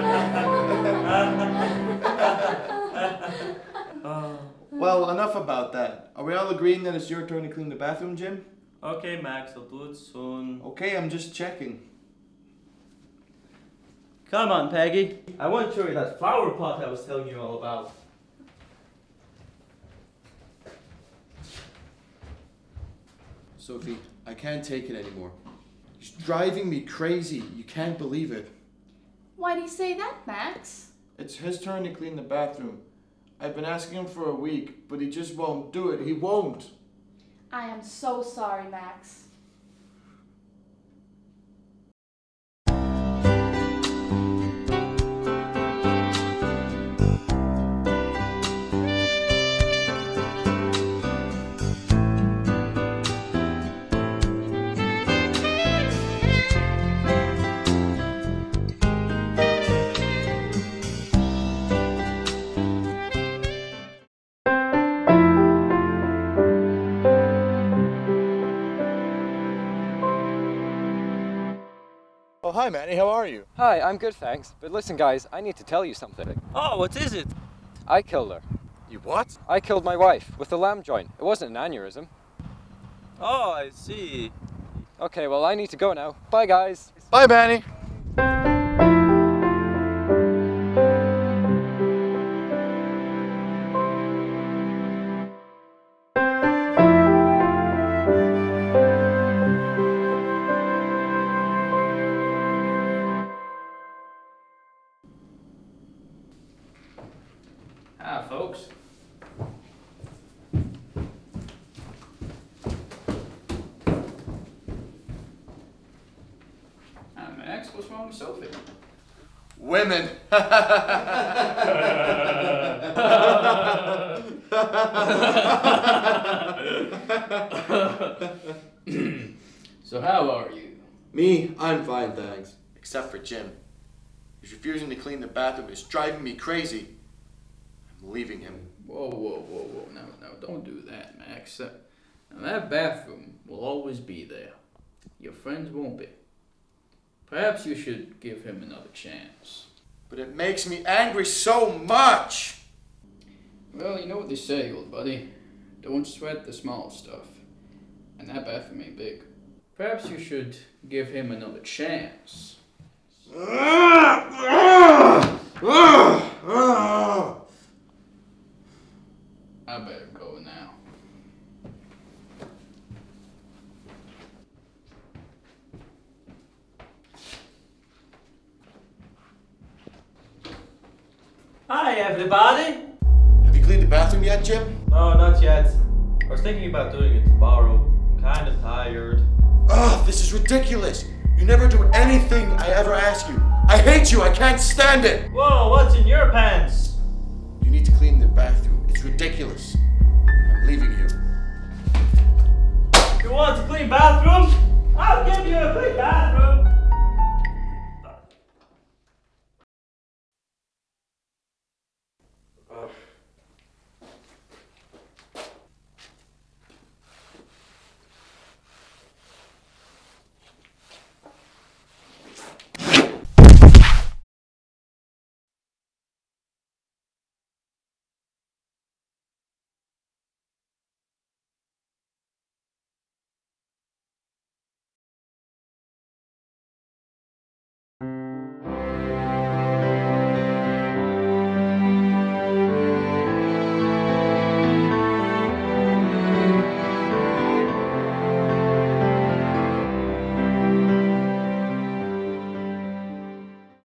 Well, enough about that. Are we all agreeing that it's your turn to clean the bathroom, Jim? Okay, Max, I'll do it soon. Okay, I'm just checking. Come on, Peggie. I want to show you that flower pot I was telling you all about. Sophie, I can't take it anymore. He's driving me crazy. You can't believe it. Why do you say that, Max? It's his turn to clean the bathroom. I've been asking him for a week, but he just won't do it. He won't. I am so sorry, Max. Hi, Manny. How are you? Hi, I'm good, thanks. But listen, guys, I need to tell you something. Oh, what is it? I killed her. You what? I killed my wife with a lamb joint. It wasn't an aneurysm. Oh, I see. Okay, well, I need to go now. Bye, guys. Bye, Manny. Hi, folks. Hi, Max. What's wrong with Sophie? Women. So, how are you? Me, I'm fine, thanks. Except for Jim. He's refusing to clean the bathroom. It's driving me crazy. I'm leaving him. Whoa, whoa, whoa, whoa. No, no, don't do that, Max. Uh, Now, that bathroom will always be there. Your friends won't be. Perhaps you should give him another chance. But it makes me angry so much. Well, you know what they say, old buddy. Don't sweat the small stuff. And that bathroom ain't big. Perhaps you should give him another chance. I better go now. Hi, everybody. Have you cleaned the bathroom yet, Jim? No, not yet. I was thinking about doing it tomorrow. I'm kind of tired. Ugh, this is ridiculous. You never do anything I ever ask you. I hate you. I can't stand it. Whoa, what's in your pants? You need to clean the bathroom. It's ridiculous. I'm leaving you. You want a clean bathroom? I'll give you a clean bathroom.